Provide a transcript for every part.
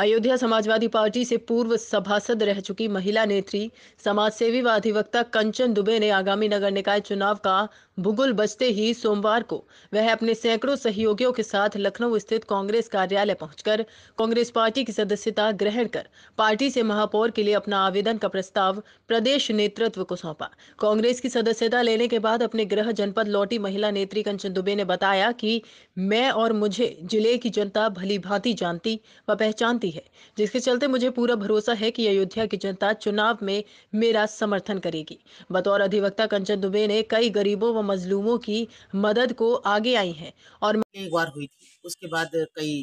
Ayodhya Samajwadi party से पूर्व सभासद रह चुकी महिला नेत्री, समाजसेवी व अधिवक्ता कंचन दुबे ने आगामी नगर निकाय चुनाव का भूगोल बजते ही सोमवार को वह अपने सैकड़ों सहयोगियों के साथ लखनऊ स्थित कांग्रेस कार्यालय पहुंचकर कांग्रेस पार्टी की सदस्यता ग्रहण कर पार्टी से महापौर के लिए अपना आवेदन का प्रस्ताव प्रदेश नेतृत्व को सौंपा। कांग्रेस की सदस्यता लेने के बाद अपने गृह जनपद लौटी महिला नेत्री कंचन दुबे ने बताया कि मैं और मुझे ज़िले की जनता भली भांति जानती व पहचानती है, जिसके चलते मुझे पूरा भरोसा है कि अयोध्या की जनता चुनाव में मेरा समर्थन करेगी। बतौर अधिवक्ता कंचन दुबे ने कई गरीबों व मजलूमों की मदद को आगे आई हैं और एक बार हुई थी। उसके बाद कई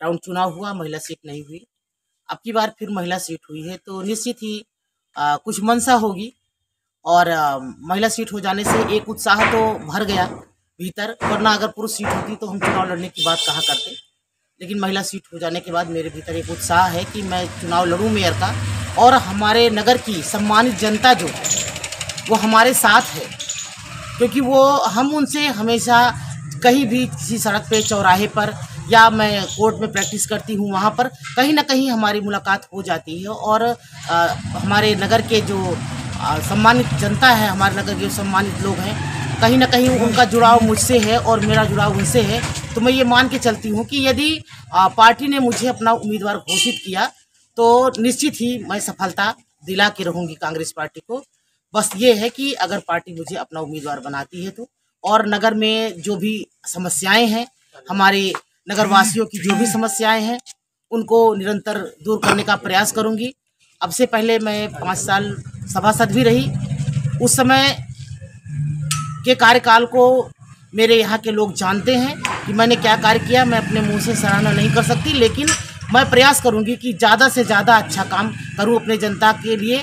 राउंड चुनाव हुआ महिला सीट नहीं हुई। अब की बार फिर महिला सीट हुई है तो निश्चित ही आ, कुछ मनसा होगी और आ, महिला सीट हो जाने से एक उत्साह तो भर गया भीतर वरना अगर पुरुष सीट होती तो हम चुनाव लड़ने की बात कहा करते? लेकिन महिला सीट हो जाने के बाद मेरे भीतर एक उत्साह है कि मैं चुनाव लड़ूं मेयर का और हमारे नगर की सम्मानित जनता जो है वो हमारे साथ है। क्योंकि वो हम उनसे हमेशा कहीं भी किसी सड़क पे चौराहे पर या मैं कोर्ट में प्रैक्टिस करती हूँ वहाँ पर कहीं ना कहीं हमारी मुलाकात हो जाती है और आ, हमारे नगर के जो सम्मानित जनता है हमारे नगर के जो सम्मानित लोग हैं कहीं ना कहीं उनका जुड़ाव मुझसे है और मेरा जुड़ाव उनसे है। तो मैं ये मान के चलती हूँ कि यदि पार्टी ने मुझे अपना उम्मीदवार घोषित किया तो निश्चित ही मैं सफलता दिला के रहूँगी कांग्रेस पार्टी को। बस ये है कि अगर पार्टी मुझे अपना उम्मीदवार बनाती है तो। और नगर में जो भी समस्याएँ हैं, हमारे नगर वासियों की जो भी समस्याएँ हैं, उनको निरंतर दूर करने का प्रयास करूँगी। अब से पहले मैं पाँच साल सभासद भी रही। उस समय के कार्यकाल को मेरे यहाँ के लोग जानते हैं कि मैंने क्या कार्य किया, मैं अपने मुँह से सराहना नहीं कर सकती, लेकिन मैं प्रयास करूँगी कि ज़्यादा से ज़्यादा अच्छा काम करूँ अपने जनता के लिए।